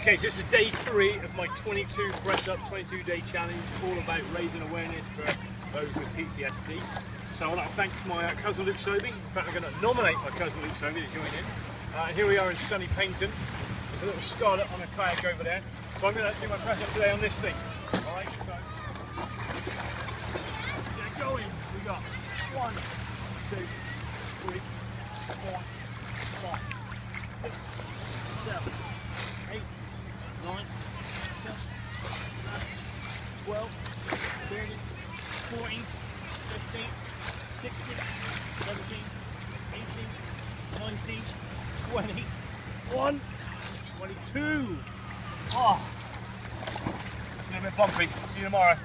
Okay, so this is day three of my 22 press up, 22 day challenge, all about raising awareness for those with PTSD. So I want to thank my uh, cousin Luke Sobey. In fact, I'm going to nominate my cousin Luke Sobey to join in. Uh, here we are in sunny Paignton. There's a little scarlet on a kayak over there. So I'm going to do my press up today on this thing. All right, so let's get going. We got one, two, three, four, five, six, seven, 12, 13, 14, 15, 16, 17, 18, 19, 20, 21, 22. Ah. Oh, that's a little bit bumpy. See you tomorrow.